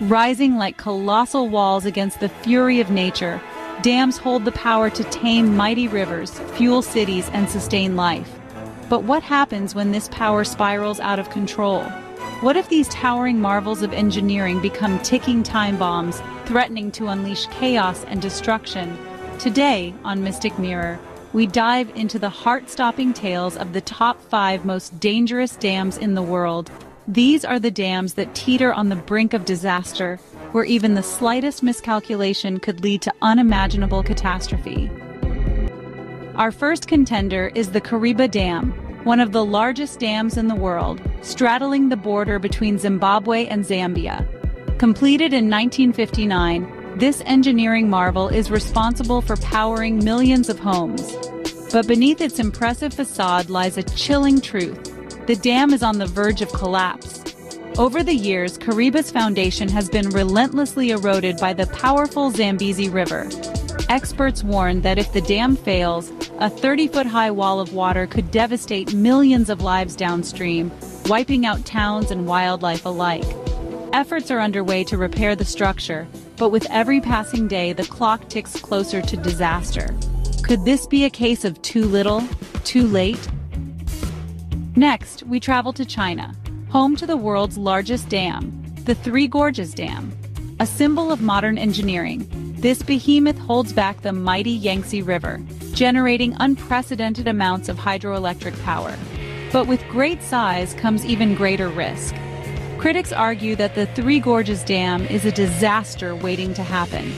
Rising like colossal walls against the fury of nature, dams hold the power to tame mighty rivers, fuel cities, and sustain life. But what happens when this power spirals out of control? What if these towering marvels of engineering become ticking time bombs, threatening to unleash chaos and destruction? Today, on Mystic Mirror, we dive into the heart-stopping tales of the top five most dangerous dams in the world. These are the dams that teeter on the brink of disaster, where even the slightest miscalculation could lead to unimaginable catastrophe. Our first contender is the Kariba Dam, one of the largest dams in the world, straddling the border between Zimbabwe and Zambia. Completed in 1959, this engineering marvel is responsible for powering millions of homes. But beneath its impressive facade lies a chilling truth. The dam is on the verge of collapse. Over the years, Kariba's foundation has been relentlessly eroded by the powerful Zambezi River. Experts warn that if the dam fails, a 30-foot-high wall of water could devastate millions of lives downstream, wiping out towns and wildlife alike. Efforts are underway to repair the structure, but with every passing day, the clock ticks closer to disaster. Could this be a case of too little, too late? Next, we travel to China, home to the world's largest dam, the Three Gorges Dam. A symbol of modern engineering, this behemoth holds back the mighty Yangtze River, generating unprecedented amounts of hydroelectric power. But with great size comes even greater risk. Critics argue that the Three Gorges Dam is a disaster waiting to happen.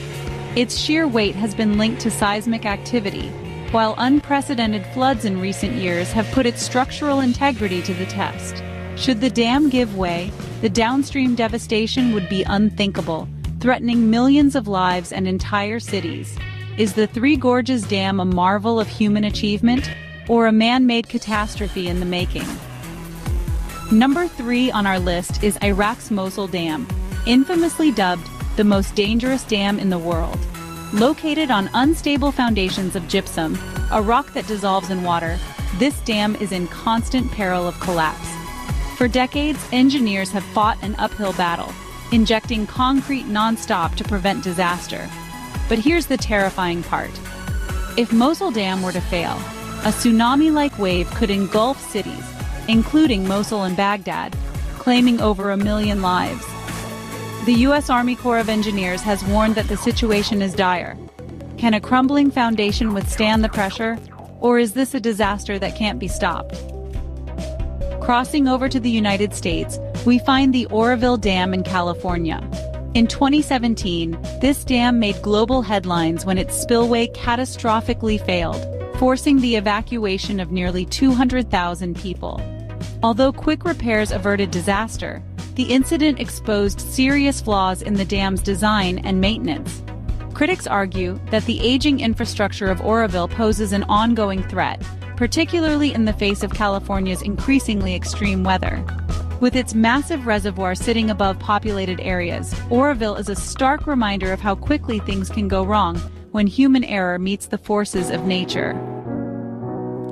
Its sheer weight has been linked to seismic activity, while unprecedented floods in recent years have put its structural integrity to the test. Should the dam give way, the downstream devastation would be unthinkable, threatening millions of lives and entire cities. Is the Three Gorges Dam a marvel of human achievement, or a man-made catastrophe in the making? Number three on our list is Iraq's Mosul Dam, infamously dubbed the most dangerous dam in the world. Located on unstable foundations of gypsum, a rock that dissolves in water, this dam is in constant peril of collapse. For decades, engineers have fought an uphill battle, injecting concrete non-stop to prevent disaster. But here's the terrifying part. If Mosul Dam were to fail, a tsunami-like wave could engulf cities, including Mosul and Baghdad, claiming over a million lives. The U.S. Army Corps of Engineers has warned that the situation is dire. Can a crumbling foundation withstand the pressure, or is this a disaster that can't be stopped? Crossing over to the United States, we find the Oroville Dam in California. In 2017, this dam made global headlines when its spillway catastrophically failed, forcing the evacuation of nearly 200,000 people. Although quick repairs averted disaster, the incident exposed serious flaws in the dam's design and maintenance. Critics argue that the aging infrastructure of Oroville poses an ongoing threat, particularly in the face of California's increasingly extreme weather. With its massive reservoir sitting above populated areas, Oroville is a stark reminder of how quickly things can go wrong when human error meets the forces of nature.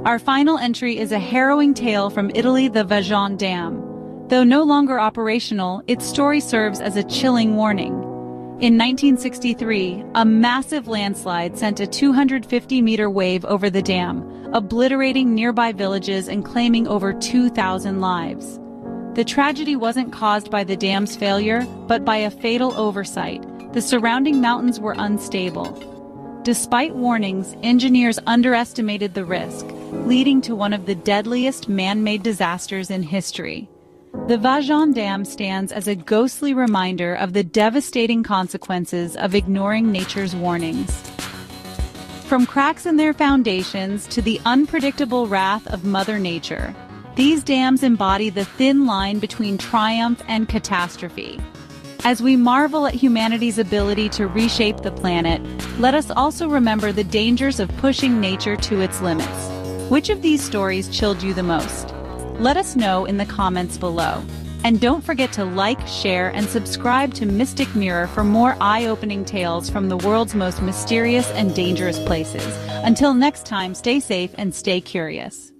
Our final entry is a harrowing tale from Italy, the Vajont Dam. Though no longer operational, its story serves as a chilling warning. In 1963, a massive landslide sent a 250-meter wave over the dam, obliterating nearby villages and claiming over 2,000 lives. The tragedy wasn't caused by the dam's failure, but by a fatal oversight. The surrounding mountains were unstable. Despite warnings, engineers underestimated the risk, leading to one of the deadliest man-made disasters in history. The Vajont Dam stands as a ghostly reminder of the devastating consequences of ignoring nature's warnings. From cracks in their foundations to the unpredictable wrath of Mother Nature, these dams embody the thin line between triumph and catastrophe. As we marvel at humanity's ability to reshape the planet, let us also remember the dangers of pushing nature to its limits. Which of these stories chilled you the most? Let us know in the comments below. And don't forget to like, share, and subscribe to Mystic Mirror for more eye-opening tales from the world's most mysterious and dangerous places. Until next time, stay safe and stay curious.